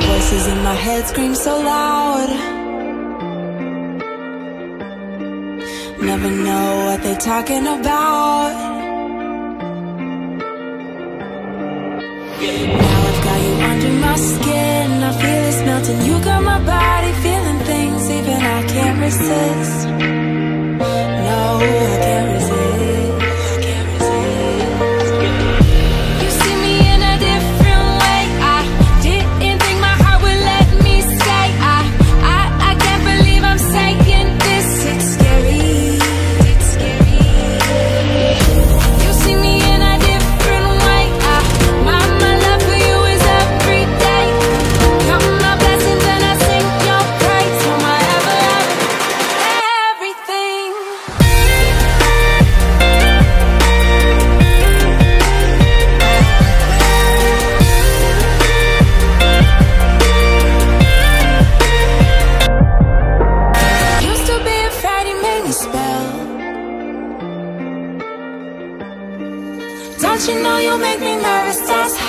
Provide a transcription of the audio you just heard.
Voices in my head scream so loud. Never know what they're talking about. Now I've got you under my skin. I feel it's melting. You got my body feeling things even I can't resist. but you know you make me nervous.